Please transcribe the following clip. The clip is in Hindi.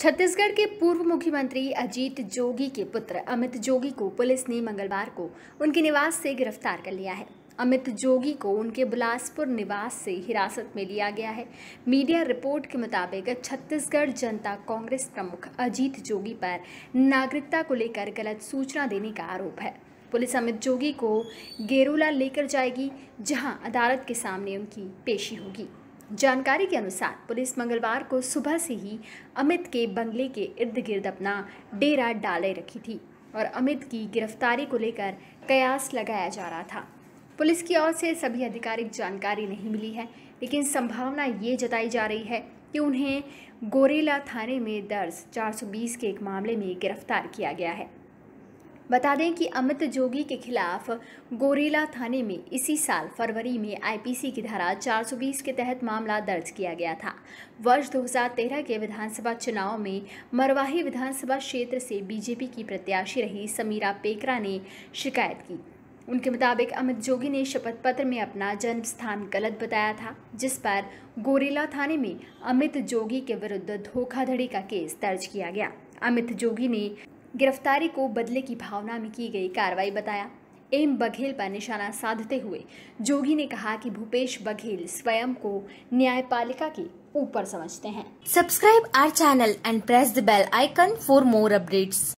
छत्तीसगढ़ के पूर्व मुख्यमंत्री अजीत जोगी के पुत्र अमित जोगी को पुलिस ने मंगलवार को उनके निवास से गिरफ़्तार कर लिया है। अमित जोगी को उनके बिलासपुर निवास से हिरासत में लिया गया है। मीडिया रिपोर्ट के मुताबिक छत्तीसगढ़ जनता कांग्रेस प्रमुख अजीत जोगी पर नागरिकता को लेकर गलत सूचना देने का आरोप है। पुलिस अमित जोगी को गेरूला लेकर जाएगी, जहाँ अदालत के सामने उनकी पेशी होगी। जानकारी के अनुसार पुलिस मंगलवार को सुबह से ही अमित के बंगले के इर्द गिर्द अपना डेरा डाले रखी थी और अमित की गिरफ्तारी को लेकर कयास लगाया जा रहा था। पुलिस की ओर से सभी आधिकारिक जानकारी नहीं मिली है, लेकिन संभावना ये जताई जा रही है कि उन्हें गोरेला थाने में दर्ज 420 के एक मामले में गिरफ़्तार किया गया है। बता दें कि अमित जोगी के खिलाफ गोरेला थाने में इसी साल फरवरी में आईपीसी की धारा 420 के तहत मामला दर्ज किया गया था। वर्ष 2013 के विधानसभा चुनाव में मरवाही विधानसभा क्षेत्र से बीजेपी की प्रत्याशी रही समीरा पेकरा ने शिकायत की। उनके मुताबिक अमित जोगी ने शपथ पत्र में अपना जन्म स्थान गलत बताया था, जिस पर गोरेला थाने में अमित जोगी के विरुद्ध धोखाधड़ी का केस दर्ज किया गया। अमित जोगी ने गिरफ्तारी को बदले की भावना में की गई कार्रवाई बताया एम बघेल पर निशाना साधते हुए जोगी ने कहा कि भूपेश बघेल स्वयं को न्यायपालिका के ऊपर समझते हैं subscribe our channel and press the bell icon for more updates.